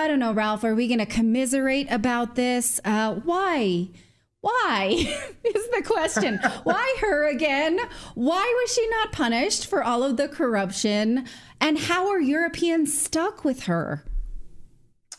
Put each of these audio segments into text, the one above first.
I don't know, Ralph. Are we going to commiserate about this? Uh, why? Why is the question? Why her again? Why was she not punished for all of the corruption? And how are Europeans stuck with her?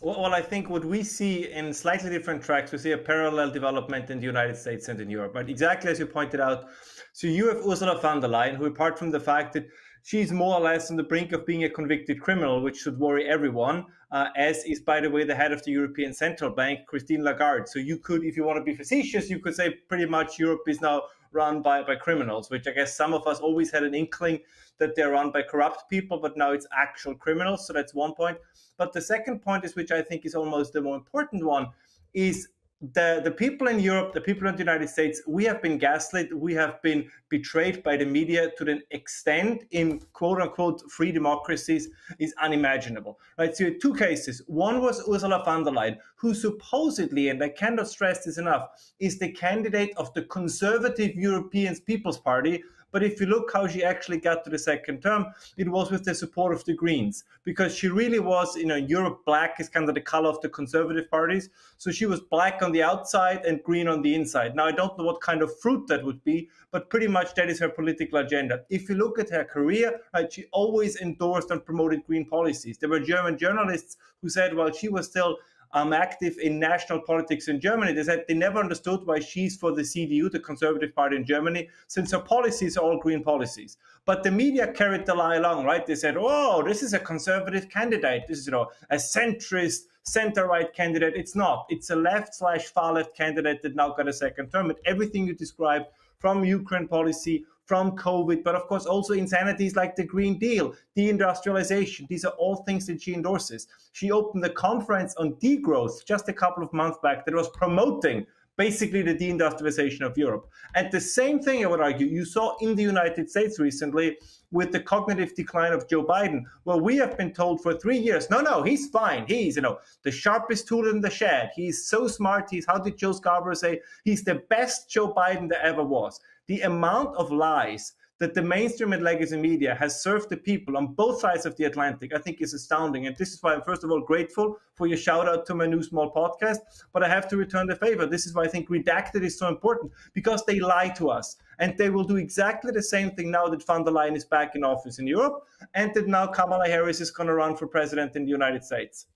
Well, I think what we see in slightly different tracks, we see a parallel development in the United States and in Europe. But exactly as you pointed out, so you have Ursula von der Leyen, who, apart from the fact that she's more or less on the brink of being a convicted criminal, which should worry everyone, uh, as is, by the way, the head of the European Central Bank, Christine Lagarde. So you could, if you want to be facetious, you could say pretty much Europe is now run by, by criminals, which I guess some of us always had an inkling that they're run by corrupt people, but now it's actual criminals. So that's one point. But the second point is, which I think is almost the more important one, is the, the people in Europe, the people in the United States, we have been gaslit, we have been betrayed by the media to an extent in quote unquote free democracies is unimaginable. Right. So two cases. One was Ursula von der Leyen, who supposedly, and I cannot stress this enough, is the candidate of the conservative European People's Party, but if you look how she actually got to the second term, it was with the support of the Greens, because she really was, you know, Europe black is kind of the color of the conservative parties. So she was black on the outside and green on the inside. Now, I don't know what kind of fruit that would be, but pretty much that is her political agenda. If you look at her career, right, she always endorsed and promoted green policies. There were German journalists who said, while she was still um, active in national politics in Germany. They said they never understood why she's for the CDU, the Conservative Party in Germany, since her policies are all green policies. But the media carried the lie along, right? They said, "Oh, this is a conservative candidate. This is you know a centrist." Center right candidate. It's not. It's a left slash far left candidate that now got a second term. And everything you described from Ukraine policy, from COVID, but of course also insanities like the Green Deal, deindustrialization. These are all things that she endorses. She opened a conference on degrowth just a couple of months back that was promoting basically the deindustrialization of Europe. And the same thing, I would argue, you saw in the United States recently with the cognitive decline of Joe Biden, Well, we have been told for three years, no, no, he's fine. He's, you know, the sharpest tool in the shed. He's so smart. He's, how did Joe Scarborough say? He's the best Joe Biden there ever was the amount of lies that the mainstream and legacy media has served the people on both sides of the Atlantic, I think is astounding. And this is why I'm, first of all, grateful for your shout out to my new small podcast. But I have to return the favor. This is why I think Redacted is so important because they lie to us. And they will do exactly the same thing now that von der Leyen is back in office in Europe and that now Kamala Harris is going to run for president in the United States.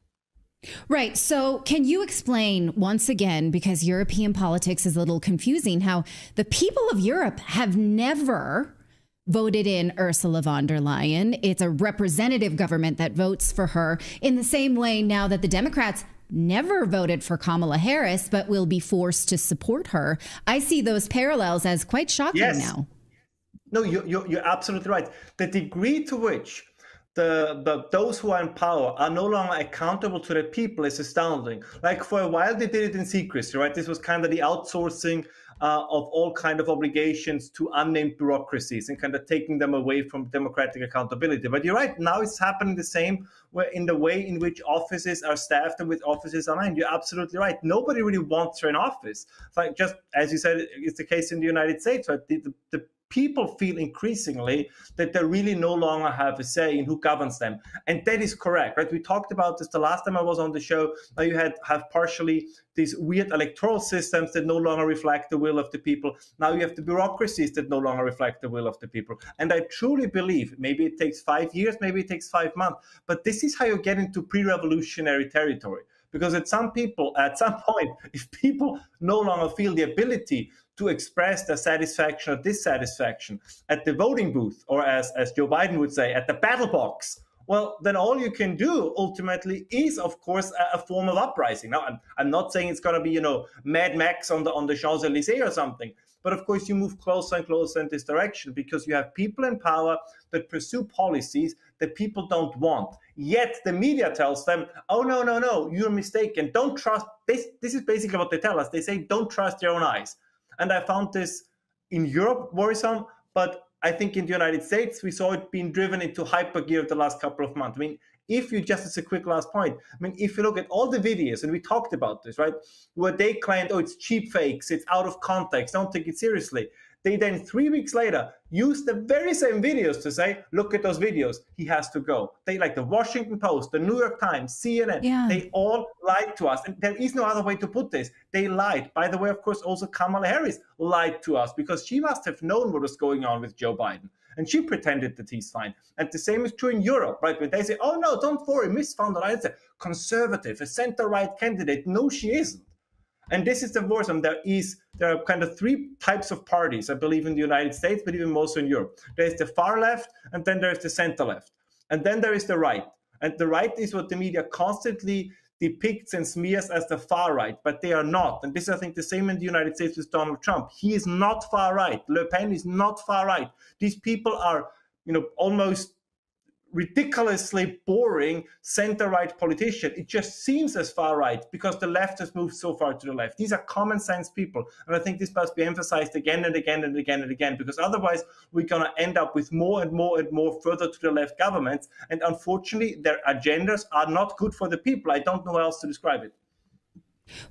Right. So, can you explain once again, because European politics is a little confusing, how the people of Europe have never voted in Ursula von der Leyen? It's a representative government that votes for her, in the same way now that the Democrats never voted for Kamala Harris, but will be forced to support her. I see those parallels as quite shocking yes. now. No, you're, you're absolutely right. The degree to which the, the those who are in power are no longer accountable to the people is astounding. Like for a while they did it in secrecy, right? This was kind of the outsourcing uh, of all kind of obligations to unnamed bureaucracies and kind of taking them away from democratic accountability. But you're right, now it's happening the same way in the way in which offices are staffed and with offices aligned. You're absolutely right. Nobody really wants her in office. Like just as you said, it's the case in the United States, right? The, the, the people feel increasingly that they really no longer have a say in who governs them. And that is correct, right? We talked about this the last time I was on the show. Now you had have partially these weird electoral systems that no longer reflect the will of the people. Now you have the bureaucracies that no longer reflect the will of the people. And I truly believe maybe it takes five years, maybe it takes five months, but this is how you get into pre-revolutionary territory because at some people at some point if people no longer feel the ability to express their satisfaction or dissatisfaction at the voting booth, or as, as Joe Biden would say, at the battle box, well, then all you can do ultimately is, of course, a, a form of uprising. Now, I'm, I'm not saying it's going to be, you know, Mad Max on the on the Champs Elysees or something, but of course, you move closer and closer in this direction because you have people in power that pursue policies that people don't want. Yet the media tells them, "Oh no, no, no, you're mistaken. Don't trust." This this is basically what they tell us. They say, "Don't trust your own eyes." And I found this in Europe worrisome, but I think in the United States, we saw it being driven into hyper gear the last couple of months. I mean, if you just as a quick last point, I mean, if you look at all the videos, and we talked about this, right, where they claimed, oh, it's cheap fakes, it's out of context, don't take it seriously. They then, three weeks later, use the very same videos to say, look at those videos. He has to go. They like the Washington Post, the New York Times, CNN. Yeah. They all lied to us. And there is no other way to put this. They lied. By the way, of course, also Kamala Harris lied to us because she must have known what was going on with Joe Biden. And she pretended that he's fine. And the same is true in Europe, right? When they say, oh, no, don't worry, Miss von der Leyen is a conservative, a center right candidate. No, she isn't. And this is the worrisome. There is there are kind of three types of parties, I believe, in the United States, but even more so in Europe. There's the far left, and then there's the center left, and then there is the right. And the right is what the media constantly depicts and smears as the far right, but they are not. And this is, I think, the same in the United States with Donald Trump. He is not far right. Le Pen is not far right. These people are, you know, almost ridiculously boring center right politician. It just seems as far right because the left has moved so far to the left. These are common sense people. And I think this must be emphasized again and again and again and again because otherwise we're going to end up with more and more and more further to the left governments. And unfortunately, their agendas are not good for the people. I don't know how else to describe it.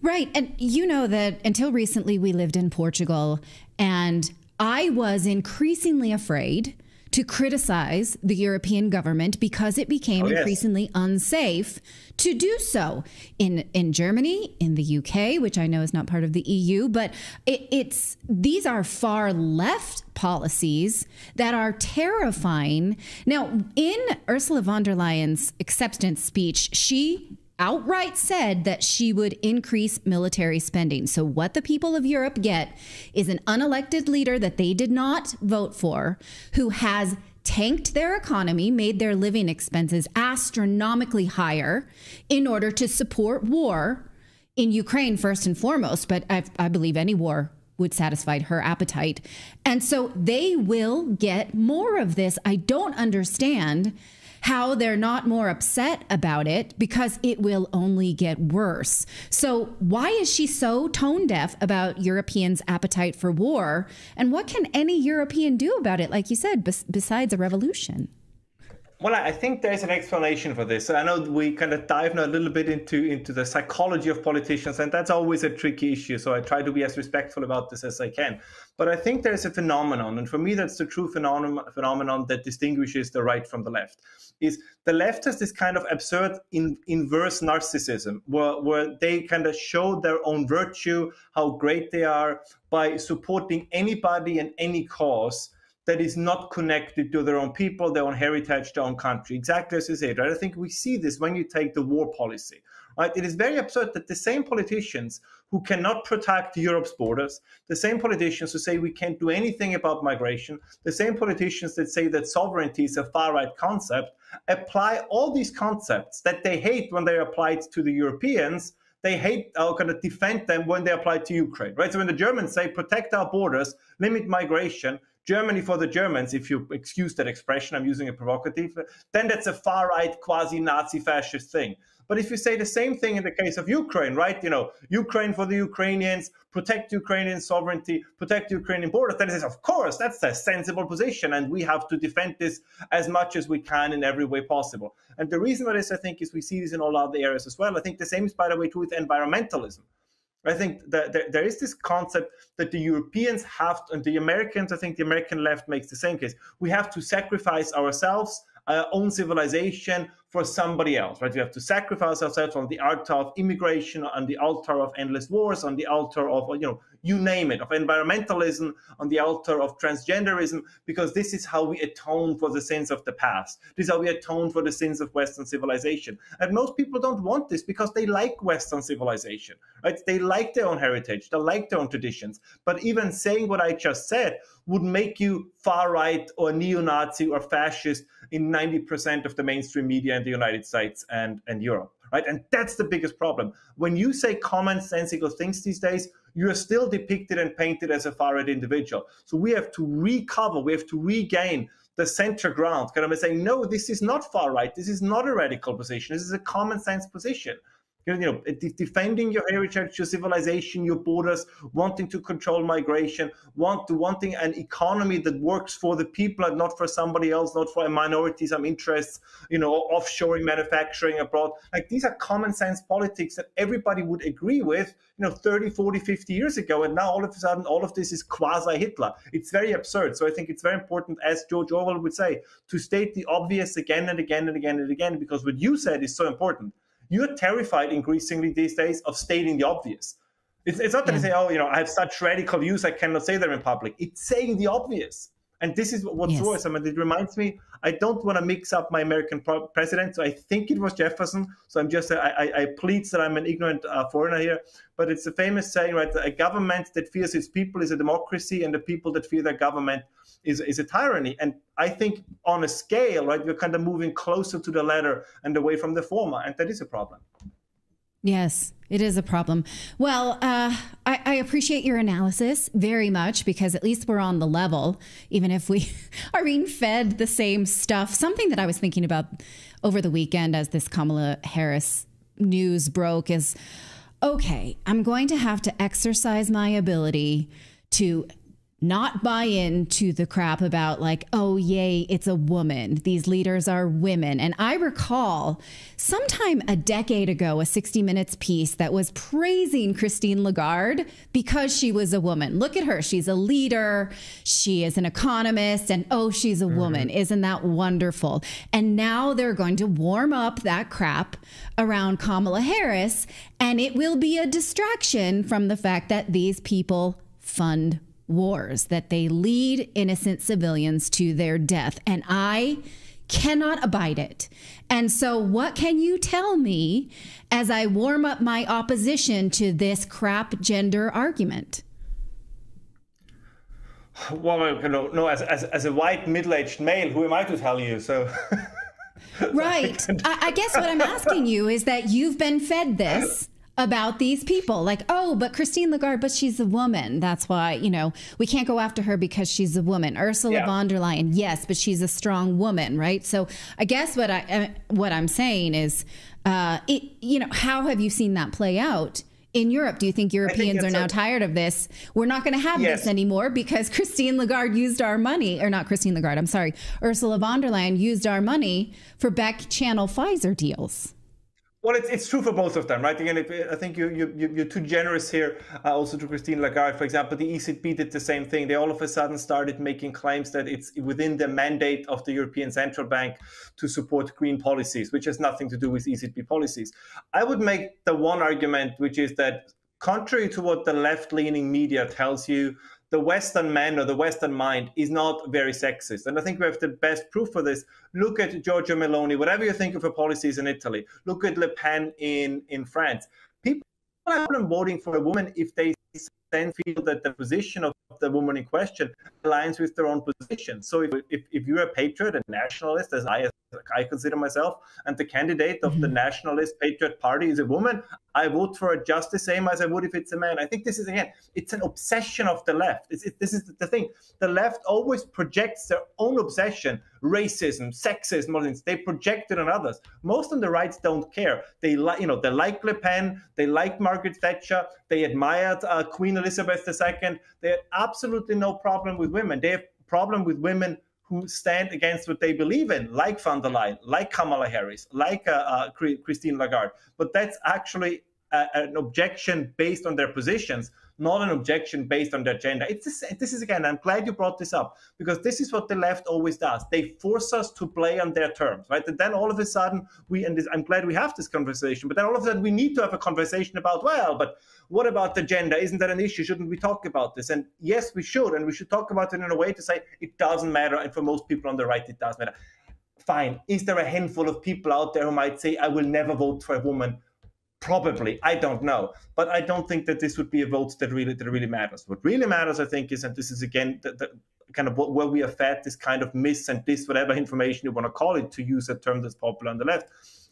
Right. And you know that until recently we lived in Portugal and I was increasingly afraid to criticize the European government because it became oh, yes. increasingly unsafe to do so in in Germany, in the UK, which I know is not part of the EU, but it, it's these are far left policies that are terrifying. Now, in Ursula von der Leyen's acceptance speech, she outright said that she would increase military spending. So, what the people of Europe get is an unelected leader that they did not vote for who has tanked their economy, made their living expenses astronomically higher in order to support war in Ukraine, first and foremost. But I, I believe any war would satisfy her appetite. And so they will get more of this. I don't understand how they're not more upset about it because it will only get worse. So, why is she so tone deaf about Europeans' appetite for war? And what can any European do about it, like you said, bes- besides a revolution? Well, I think there's an explanation for this. I know we kind of dive now a little bit into into the psychology of politicians, and that's always a tricky issue. So I try to be as respectful about this as I can. But I think there's a phenomenon, and for me, that's the true phenomenon phenomenon that distinguishes the right from the left. Is the left has this kind of absurd in, inverse narcissism, where where they kind of show their own virtue, how great they are by supporting anybody and any cause that is not connected to their own people, their own heritage, their own country. Exactly as you said, right? I think we see this when you take the war policy. Right? It is very absurd that the same politicians who cannot protect Europe's borders, the same politicians who say we can't do anything about migration, the same politicians that say that sovereignty is a far right concept, apply all these concepts that they hate when they are applied to the Europeans they hate or kind of defend them when they apply to Ukraine, right? So when the Germans say protect our borders, limit migration, Germany for the Germans, if you excuse that expression, I'm using it provocative, then that's a far right, quasi Nazi fascist thing. But if you say the same thing in the case of Ukraine, right? You know, Ukraine for the Ukrainians, protect Ukrainian sovereignty, protect Ukrainian borders, then it says, of course, that's a sensible position. And we have to defend this as much as we can in every way possible. And the reason for this, I think, is we see this in all other areas as well. I think the same is, by the way, true with environmentalism. I think that there is this concept that the Europeans have, and the Americans, I think the American left makes the same case. We have to sacrifice ourselves, our own civilization, for somebody else, right? We have to sacrifice ourselves on the altar of immigration, on the altar of endless wars, on the altar of, you know, you name it, of environmentalism, on the altar of transgenderism, because this is how we atone for the sins of the past. This is how we atone for the sins of Western civilization. And most people don't want this because they like Western civilization, right? They like their own heritage, they like their own traditions. But even saying what I just said would make you far right or neo Nazi or fascist in 90% of the mainstream media in the United States and, and Europe, right? And that's the biggest problem. When you say commonsensical things these days, you're still depicted and painted as a far right individual. So we have to recover, we have to regain the center ground, kind of saying, no, this is not far right. This is not a radical position. This is a common sense position. You know, uh, defending your heritage, your civilization, your borders, wanting to control migration, want to wanting an economy that works for the people and not for somebody else, not for a minority, some interests, you know, offshoring manufacturing abroad. Like these are common sense politics that everybody would agree with, you know, 30, 40, 50 years ago. And now all of a sudden, all of this is quasi Hitler. It's very absurd. So I think it's very important, as George Orwell would say, to state the obvious again and again and again and again, because what you said is so important you're terrified increasingly these days of stating the obvious. It's, it's not that yeah. say, oh, you know, I have such radical views, I cannot say them in public. It's saying the obvious. And this is what's yes. worse. I mean, it reminds me, I don't want to mix up my American pro- president. So I think it was Jefferson. So I'm just, I, I, I plead that I'm an ignorant uh, foreigner here. But it's a famous saying, right? A government that fears its people is a democracy, and the people that fear their government is, is a tyranny. And I think on a scale, right, we're kind of moving closer to the latter and away from the former. And that is a problem. Yes, it is a problem. Well, uh, I, I, appreciate your analysis very much because at least we're on the level, even if we are being fed the same stuff. Something that I was thinking about over the weekend as this Kamala Harris news broke is okay, I'm going to have to exercise my ability to not buy into the crap about like, oh, yay, it's a woman. These leaders are women. And I recall sometime a decade ago, a 60 Minutes piece that was praising Christine Lagarde because she was a woman. Look at her. She's a leader. She is an economist. And oh, she's a woman. Mm-hmm. Isn't that wonderful? And now they're going to warm up that crap around Kamala Harris. And it will be a distraction from the fact that these people fund wars, that they lead innocent civilians to their death. And I cannot abide it. And so, what can you tell me as I warm up my opposition to this crap gender argument? Well, you know, no, as, as, as a white middle aged male, who am I to tell you? So. right. I, I guess what I'm asking you is that you've been fed this about these people like oh but christine lagarde but she's a woman that's why you know we can't go after her because she's a woman ursula yeah. von der leyen yes but she's a strong woman right so i guess what i uh, what i'm saying is uh it, you know how have you seen that play out in Europe, do you think Europeans think are now a, tired of this? We're not going to have yes. this anymore because Christine Lagarde used our money, or not Christine Lagarde, I'm sorry, Ursula von der Leyen used our money for back channel Pfizer deals. Well, it's, it's true for both of them, right? Again, I think you, you, you're too generous here. Uh, also to Christine Lagarde, for example, the ECB did the same thing. They all of a sudden started making claims that it's within the mandate of the European Central Bank to support green policies, which has nothing to do with ECB policies. I would make the one argument, which is that contrary to what the left leaning media tells you, the Western man or the Western mind is not very sexist. And I think we have the best proof for this. Look at Giorgia Meloni, whatever you think of her policies in Italy. Look at Le Pen in, in France. People problem voting for a woman if they then feel that the position of the woman in question aligns with their own position. So if, if, if you're a patriot, and nationalist, as I, I consider myself, and the candidate of mm-hmm. the nationalist patriot party is a woman, I vote for it just the same as I would if it's a man. I think this is again, it's an obsession of the left. It, this is the thing. The left always projects their own obsession, racism, sexism. They project it on others. Most on the right don't care. They like, you know, they like Le Pen, they like Margaret Thatcher, they admired uh, Queen Elizabeth II. They had absolutely no problem with women. They have problem with women who stand against what they believe in, like von der Leyen, like Kamala Harris, like uh, uh, Christine Lagarde. But that's actually a, an objection based on their positions, not an objection based on their gender. It's this, this is again, I'm glad you brought this up because this is what the left always does. They force us to play on their terms, right? And then all of a sudden we, and this, I'm glad we have this conversation, but then all of a sudden we need to have a conversation about, well, but what about the gender? Isn't that an issue? Shouldn't we talk about this? And yes, we should, and we should talk about it in a way to say it doesn't matter, and for most people on the right, it does matter. Fine. Is there a handful of people out there who might say, I will never vote for a woman? Probably, I don't know, but I don't think that this would be a vote that really that really matters. What really matters, I think, is, and this is again the, the kind of where we are fed this kind of myths and this whatever information you want to call it, to use a term that's popular on the left,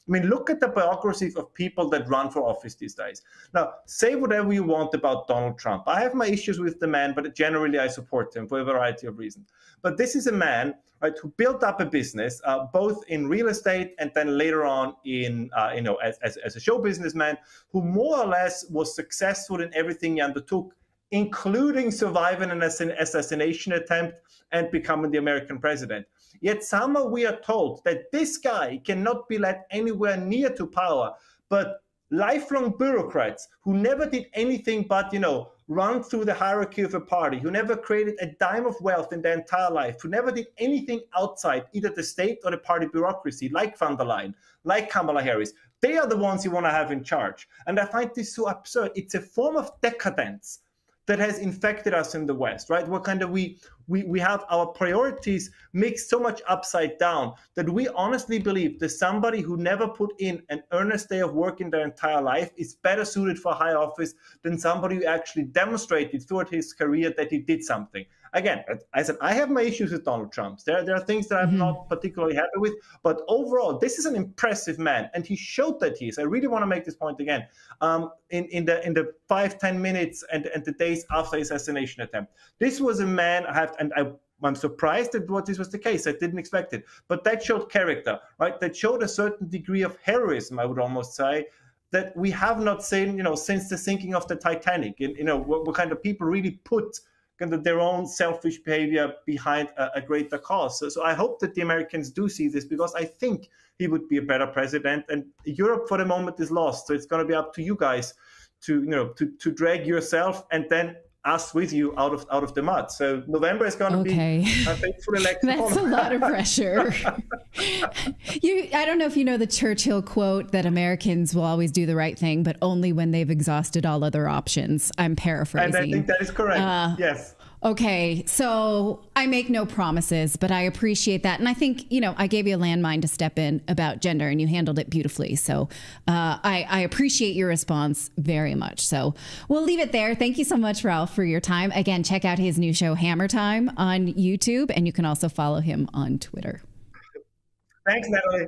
I mean, look at the biographies of people that run for office these days. Now, say whatever you want about Donald Trump. I have my issues with the man, but generally I support him for a variety of reasons. But this is a man right, who built up a business, uh, both in real estate and then later on in, uh, you know, as, as, as a show businessman, who more or less was successful in everything he undertook, including surviving an assassination attempt and becoming the American president. Yet somehow we are told that this guy cannot be led anywhere near to power, but lifelong bureaucrats who never did anything but, you know, run through the hierarchy of a party, who never created a dime of wealth in their entire life, who never did anything outside either the state or the party bureaucracy, like von der Leyen, like Kamala Harris, they are the ones you want to have in charge. And I find this so absurd. It's a form of decadence that has infected us in the West, right? What kind of we we we have our priorities mixed so much upside down that we honestly believe that somebody who never put in an earnest day of work in their entire life is better suited for high office than somebody who actually demonstrated throughout his career that he did something again, I said I have my issues with Donald Trump. There, there are things that I'm mm-hmm. not particularly happy with, but overall, this is an impressive man, and he showed that he is. I really want to make this point again. Um, in in the in the five ten minutes and and the days after his assassination attempt, this was a man. I have and I. I'm surprised that what this was the case. I didn't expect it, but that showed character, right? That showed a certain degree of heroism. I would almost say that we have not seen, you know, since the sinking of the Titanic. And, you know, what, what kind of people really put kind of their own selfish behavior behind a, a greater cause. So, so I hope that the Americans do see this because I think he would be a better president. And Europe for the moment is lost. So it's going to be up to you guys to you know to, to drag yourself and then us with you out of out of the mud. So November is going to okay. be a faithful election. That's a lot of pressure. you, I don't know if you know the Churchill quote that Americans will always do the right thing, but only when they've exhausted all other options. I'm paraphrasing. And I think that is correct. Uh, yes. Okay, so I make no promises, but I appreciate that. And I think, you know, I gave you a landmine to step in about gender and you handled it beautifully. So uh, I, I, appreciate your response very much. So we'll leave it there. Thank you so much, Ralph, for your time. Again, check out his new show, Hammer Time, on YouTube, and you can also follow him on Twitter. Thanks, Natalie.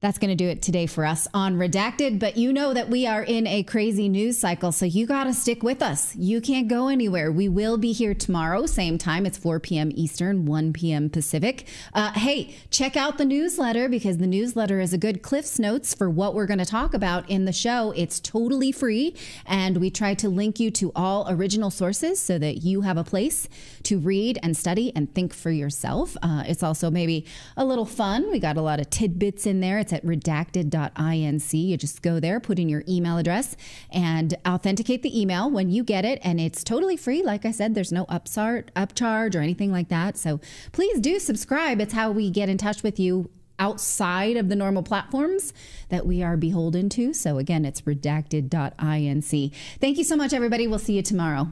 That's going to do it today for us on Redacted. But you know that we are in a crazy news cycle, so you got to stick with us. You can't go anywhere. We will be here tomorrow, same time. It's 4 p.m. Eastern, 1 p.m. Pacific. Uh, hey, check out the newsletter because the newsletter is a good Cliff's Notes for what we're going to talk about in the show. It's totally free, and we try to link you to all original sources so that you have a place to read and study and think for yourself. Uh, it's also maybe a little fun. We got a lot of tidbits in there. It's it's at redacted.inc. You just go there, put in your email address, and authenticate the email when you get it. And it's totally free. Like I said, there's no upsart, upcharge or anything like that. So please do subscribe. It's how we get in touch with you outside of the normal platforms that we are beholden to. So again, it's redacted.inc. Thank you so much, everybody. We'll see you tomorrow.